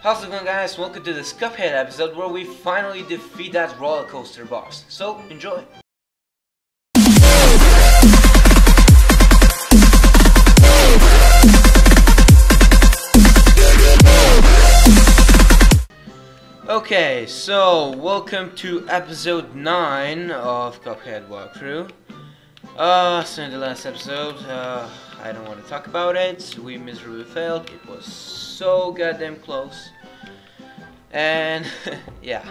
How's it going guys? Welcome to this Cuphead episode where we finally defeat that roller coaster boss. So, enjoy! Okay, so welcome to episode 9 of Cuphead Walkthrough. Uh, so the last episode, uh, I don't want to talk about it. We miserably failed. It was so goddamn close. And, yeah.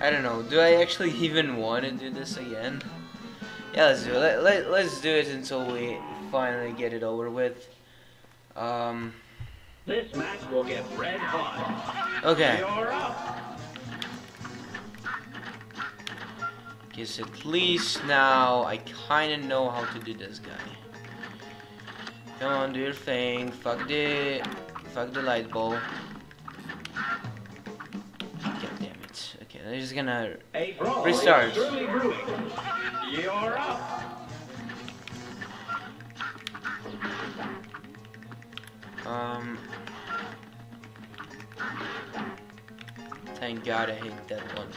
I don't know. Do I actually even want to do this again? Yeah, let's do it. Let, let, let's do it until we finally get it over with. Um... This match will get red hot. Okay. You're up. Guess at least now I kinda know how to do this guy. Come on, do your thing. Fuck the fuck the light bulb. God damn it. Okay, I'm just gonna Restart. is surely brewing. You're up. um Thank god I hate that one.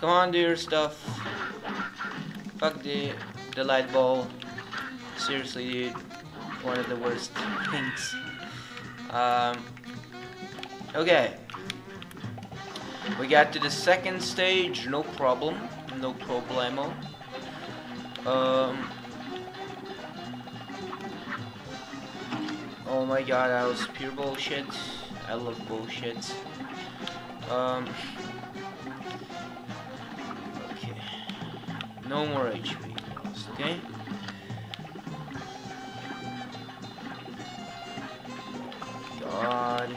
Come on, do your stuff. Fuck the the light bulb. Seriously, dude. One of the worst things. Um. Okay. We got to the second stage, no problem. No problemo. Um. Oh my god, that was pure bullshit. I love bullshit. Um. Okay. No more HP okay? God.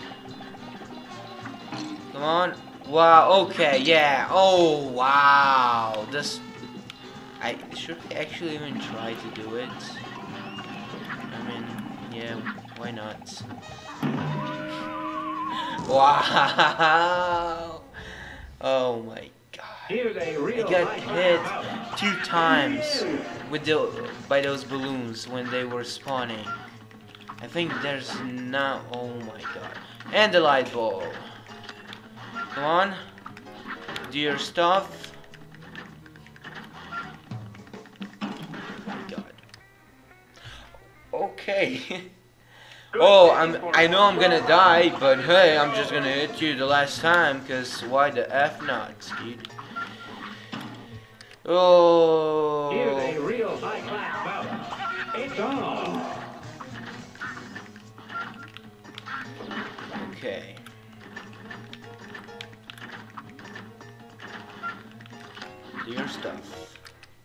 Come on. Wow, okay, yeah. Oh, wow. This. I should actually even try to do it. I mean, yeah, why not? Wow. Oh my god. I got hit two times with the by those balloons when they were spawning. I think there's now. Oh my god! And the light bulb. Come on, do your stuff. Oh my god. Okay. Oh, I'm. I know I'm gonna die, but hey, I'm just gonna hit you the last time, cause why the f not, dude? Oh. Here's a oh. real high class bout. It's on. Do your stuff.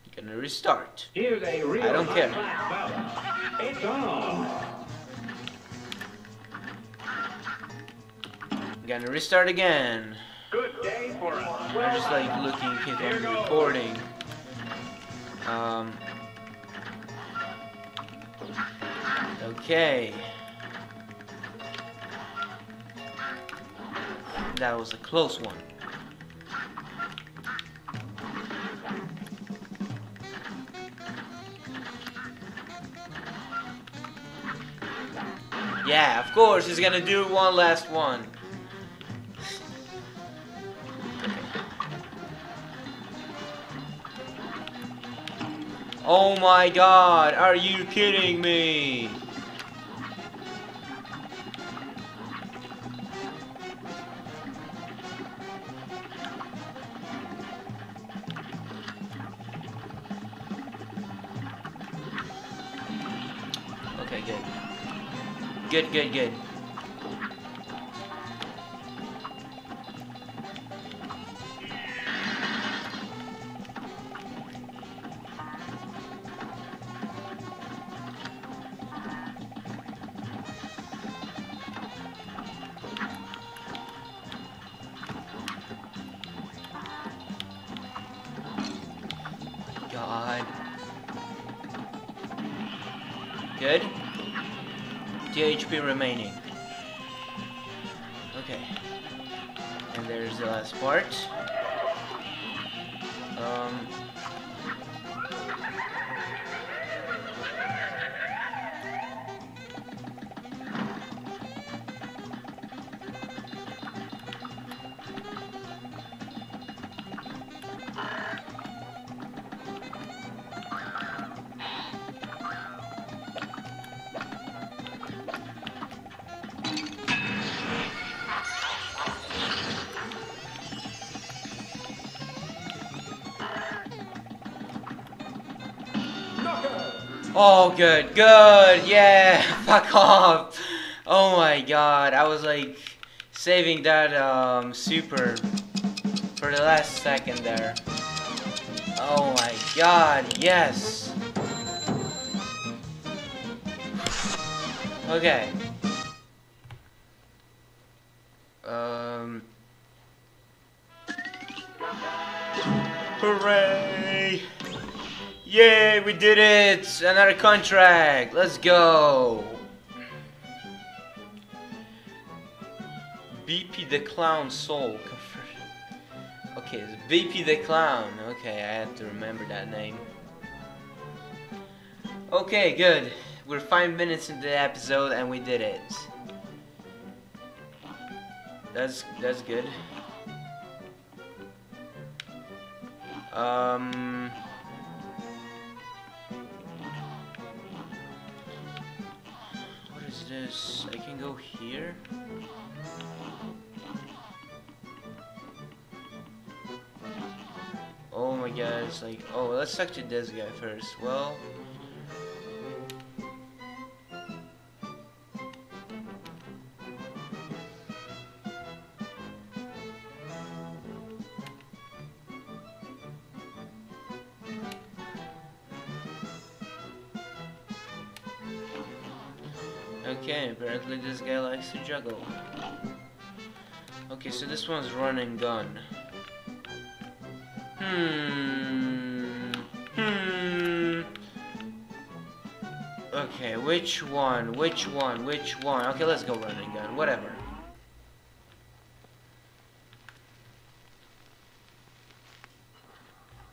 You're gonna restart. Here's a real I don't care. It's on. Gonna restart again. Good day for a I'm just like looking I'm recording. Um. Okay. That was a close one. Yeah, of course, he's gonna do one last one. Oh my god, are you kidding me? Good, good, good. HP remaining. Okay. And there's the last part. Oh, good, good, yeah, fuck off. Oh my god, I was like saving that um, super for the last second there. Oh my god, yes. Okay. Um. Hooray! Yay, we did it! Another contract! Let's go! Beppi the Clown Soul. Okay, it's Beppi the Clown. Okay, I have to remember that name. Okay, good. We're five minutes into the episode and we did it. That's that's good. Um. This? I can go here. Oh my god, it's like, oh, let's talk to this guy first. Well, to juggle. Okay, so this one's run and gun. Hmm. Hmm. Okay, which one? Which one? Which one? Okay, let's go run and gun. Whatever.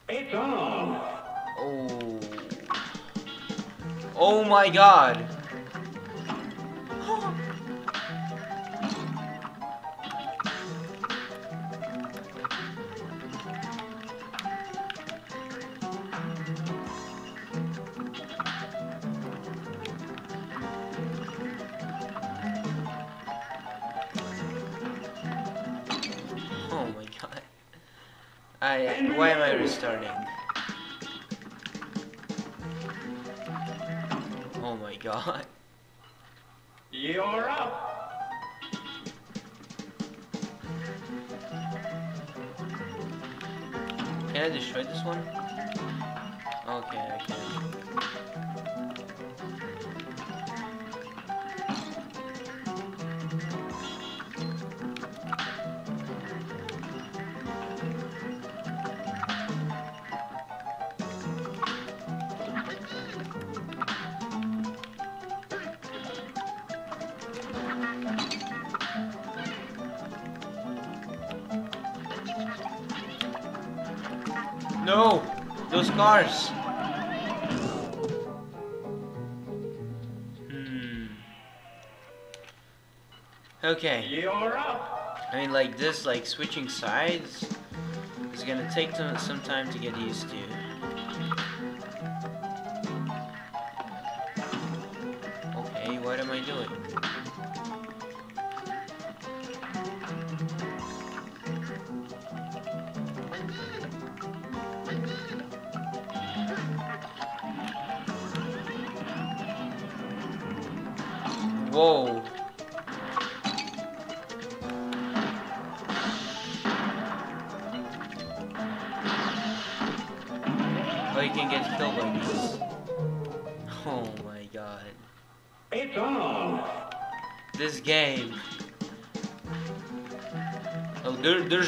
It's on. Oh. Oh my god. Can I destroy this one? Okay, I can. Cars! Hmm. Okay. You're up. I mean, like this, like switching sides is gonna take some some time to get used to. Okay, what am I doing?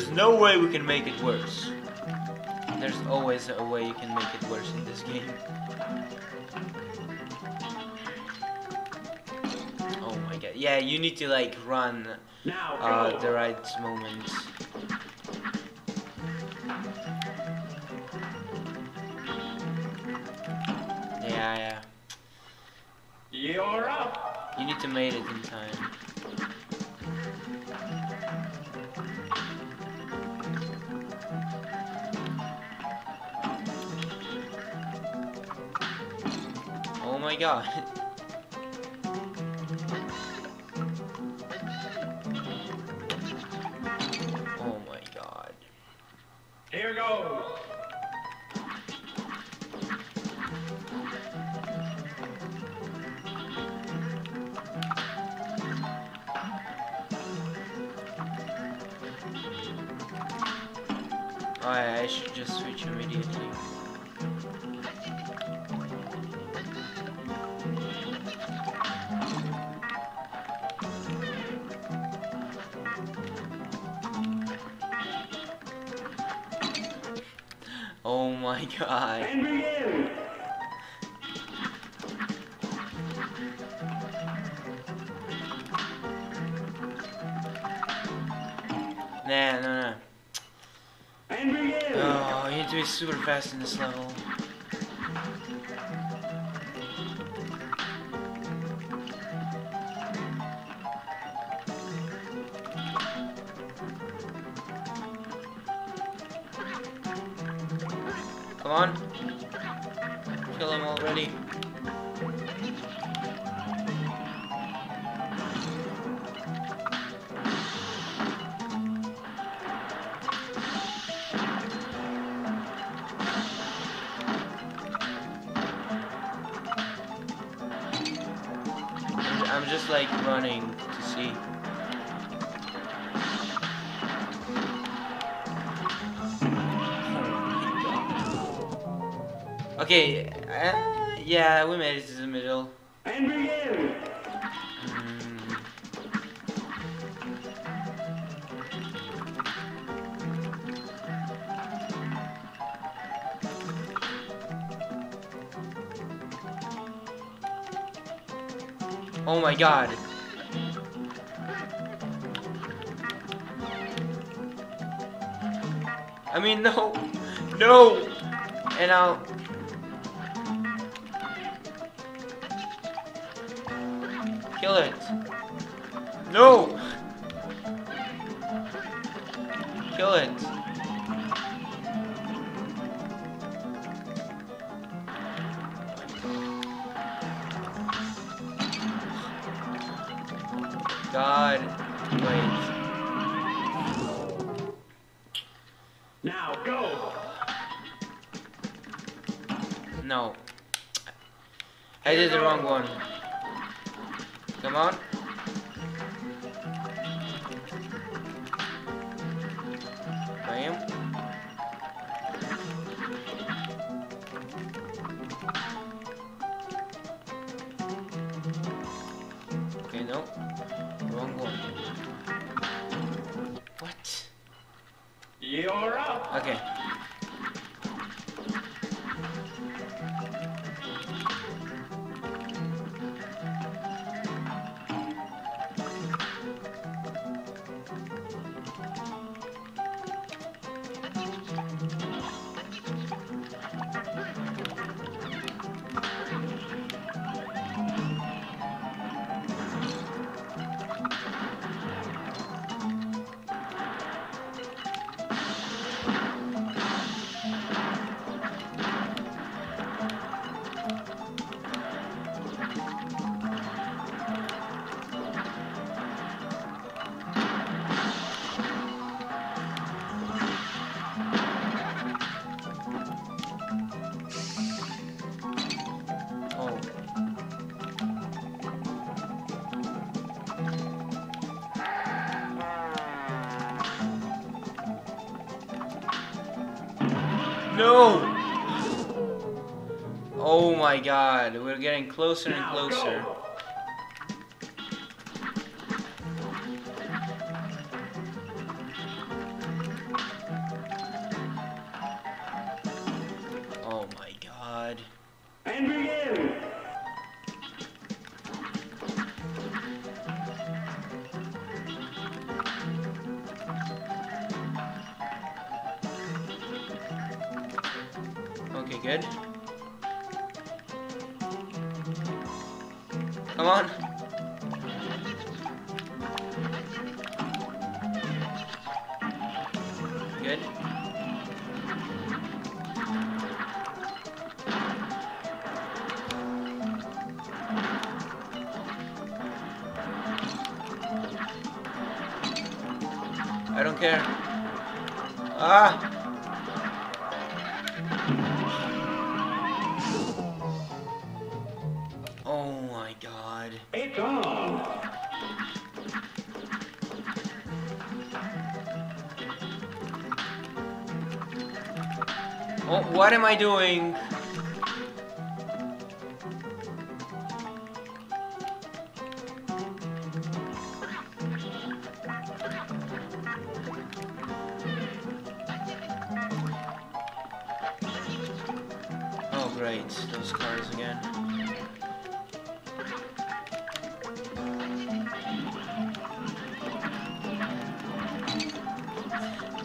There's no way we can make it worse. There's always a way you can make it worse in this game. Oh my god. Yeah, you need to like run uh, the right moment. Yeah, yeah. You're up. You need to make it in time. Oh my god. And begin. Nah, no, no. And begin. Oh, you need to be super fast in this level. Just like running to see. Okay, uh, yeah, we made it my god. I mean, no. No! And I'll... Kill it. No! Kill it. God. Wait. Now go. No. I did the wrong one. Come on. No! Oh my god, we're getting closer and closer. I don't care. Ah! Oh my god. It's on. Oh, what am I doing?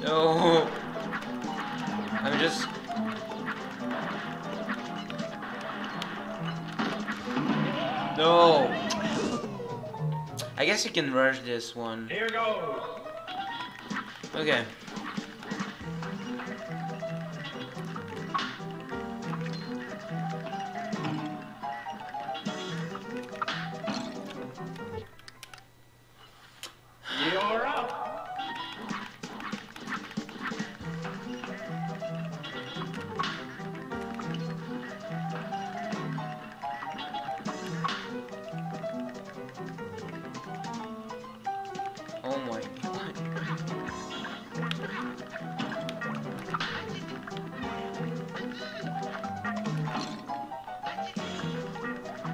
No. I'm just. No. I guess you can rush this one. Here goes. Okay.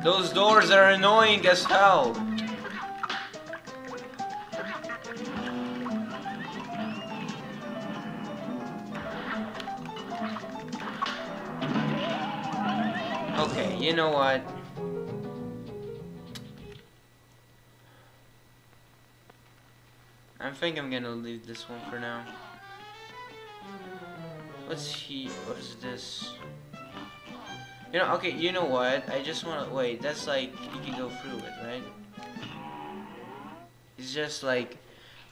Those doors are annoying as hell. Okay, you know what? I think I'm gonna leave this one for now. What's he? What is this? You know, okay, you know what? I just wanna wait. That's like you can go through it, right? It's just like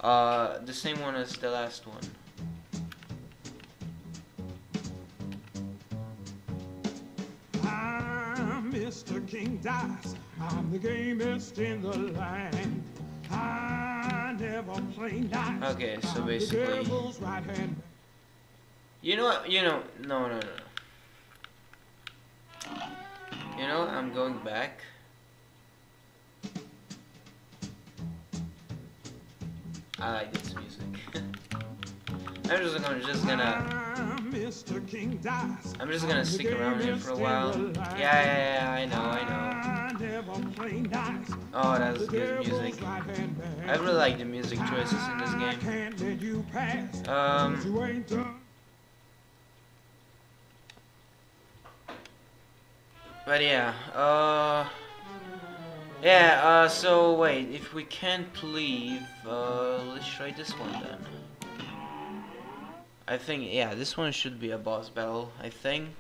uh the same one as the last one. I'm Mr. King Dice. I'm the gamest in the land. I never play nice. Okay, so basically- right. You know what? You know, no, no, no. You know, I'm going back. I like this music. I'm just gonna, just gonna, I'm Mr. King Dice. I'm just gonna stick around here for a while. Yeah, yeah, yeah, I know, I know. I never play nice. Oh, that's good music. I really like the music choices in this game. can't let you pass. 'cause Um, but yeah, uh, yeah, uh, so wait, if we can't leave, uh, let's try this one then. I think, yeah, this one should be a boss battle, I think.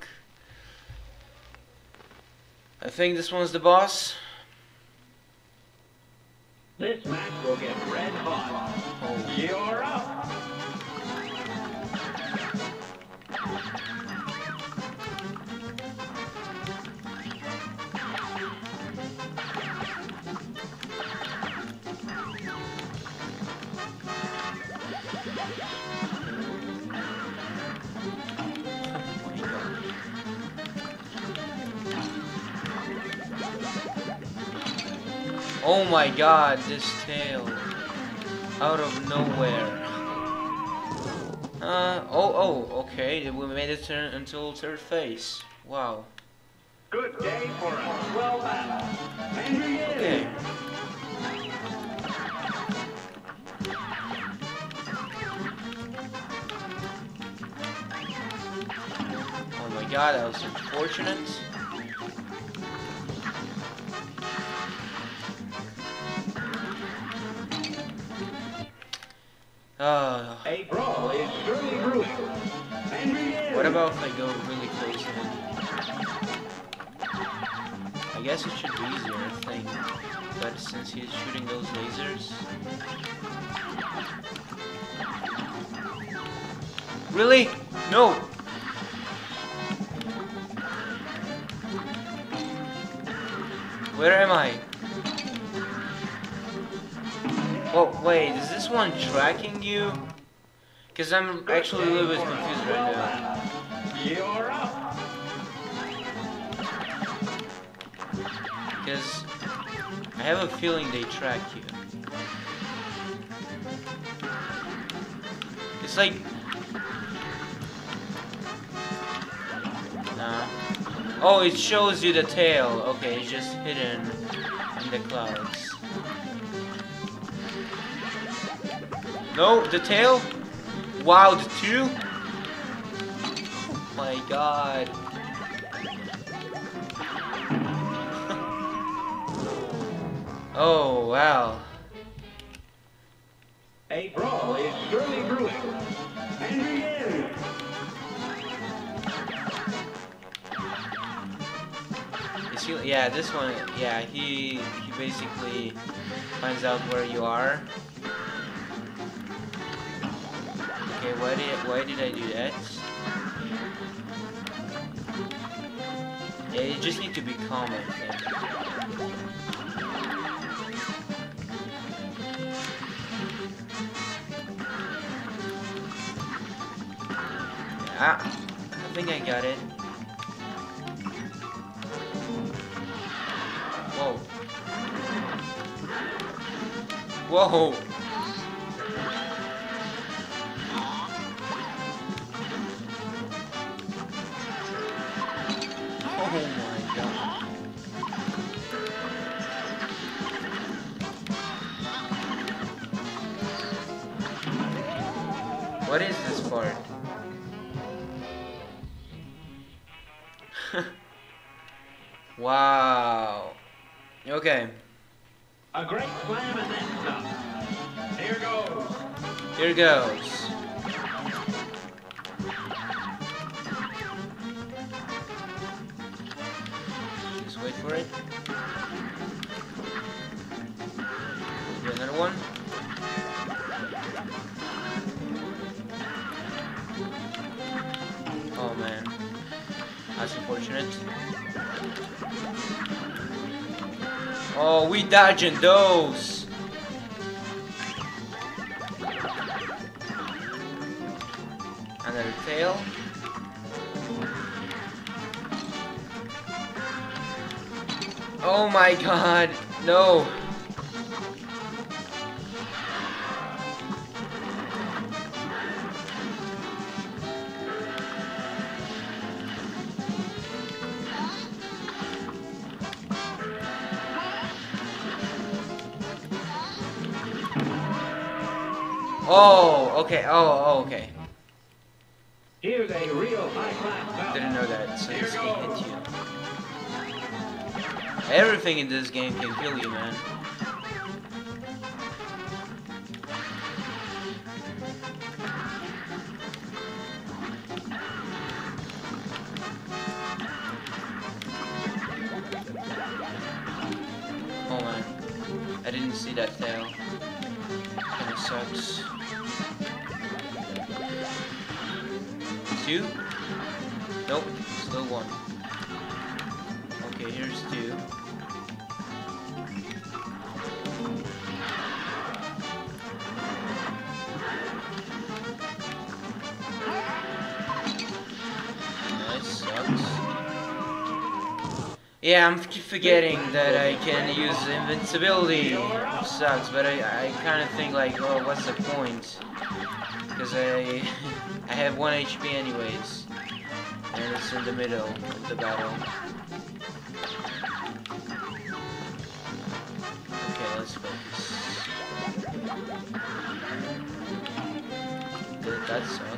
I think this one's the boss. This match will get red hot. You're up. Oh my god, this tail. Out of nowhere. Uh, oh, oh, okay, we made it turn until third phase. Wow. Good day for us. Well, he. Okay. Oh my god, that was unfortunate. Uh, A brawl is surely brewing. And he is. what about if I go really close to him? I guess it should be easier, I think. But since he's shooting those lasers... Really? No! Where am I? Oh, wait, is this one tracking you? Because I'm actually a little bit confused right now. You're up. Because I have a feeling they track you. It's like Oh, it shows you the tail. Okay, it's just hidden in the clouds. No, the tail? Wow, the two? Oh my god. oh, wow. A brawl is surely brewing. And begin. Is he, yeah, this one, yeah, he he basically finds out where you are. Okay, why did why did I do that? Yeah, you just need to be calm, I think. Ah, I think I got it. Whoa. Whoa. Here goes. Just wait for it. Do another one. Oh man. That's unfortunate. Oh, we dodging those. Oh my god, no. Oh, okay. Oh, oh, okay. Here's a real high-class. Didn't know that since Here he goes. Everything in this game can kill you, man. Oh man, I didn't see that tail. Kinda sucks. Two? Nope, still one. Okay, here's two. Yeah, I'm forgetting that I can use invincibility, which sucks, but I, I kind of think like, oh, what's the point? Because I, I have 1 HP anyways, and it's in the middle of the battle. Okay, let's focus. That, that sucks.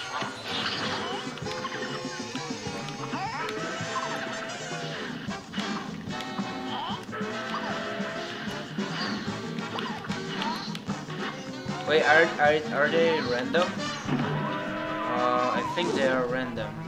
Wait, are, are, are they random? Uh, I think they are random.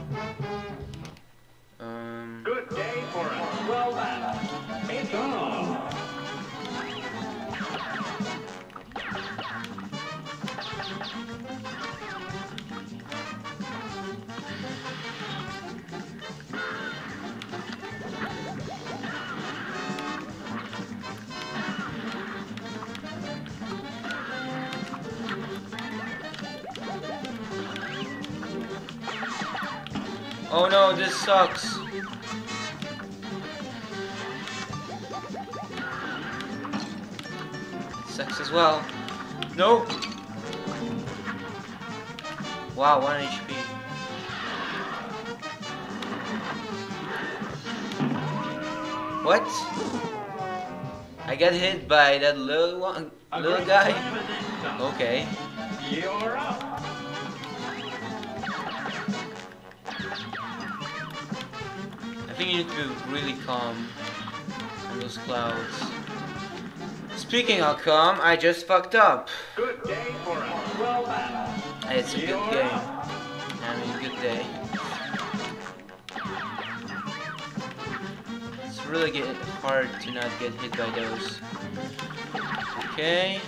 Oh no, this sucks. Sucks as well. Nope. Wow, 1 HP. What? I got hit by that little one, little guy. slam and then some. Okay. You're up. Think you need to be really calm on those clouds. Speaking of calm, I just fucked up. Good day for swell. It's a good game. I mean, good day. It's really get hard to not get hit by those. Okay.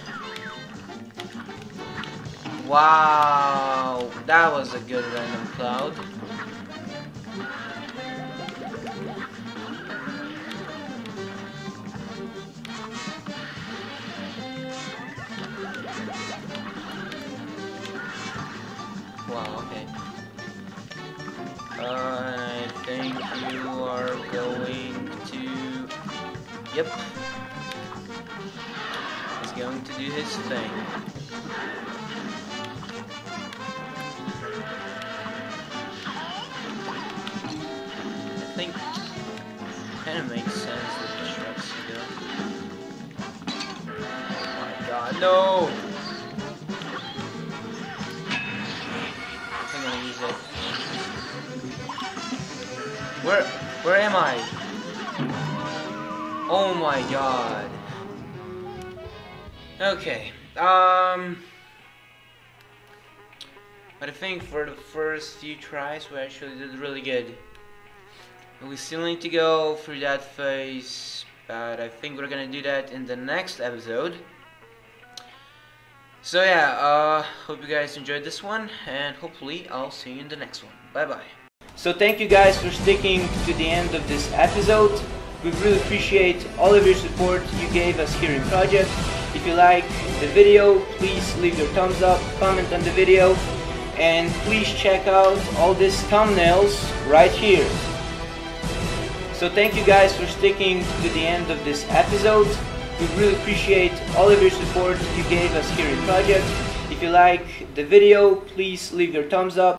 Wow, that was a good random cloud. I think you are going to... Yep. He's going to do his thing. I think kind of makes sense that the Shreks go. Oh my god, no! Where where am I? Oh my god. Okay. Um but I think for the first few tries we actually did really good. We still need to go through that phase, but I think we're gonna do that in the next episode. So yeah, uh, hope you guys enjoyed this one, and hopefully I'll see you in the next one. Bye bye. So thank you guys for sticking to the end of this episode. We really appreciate all of your support you gave us here in Project. If you like the video, please leave your thumbs up, comment on the video, and please check out all these thumbnails right here. So thank you guys for sticking to the end of this episode. We really appreciate all of your support you gave us here in Project. If you like the video, please leave your thumbs up,